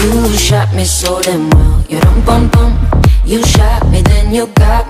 You shot me so damn well. You dum bum bum. You shot me then you got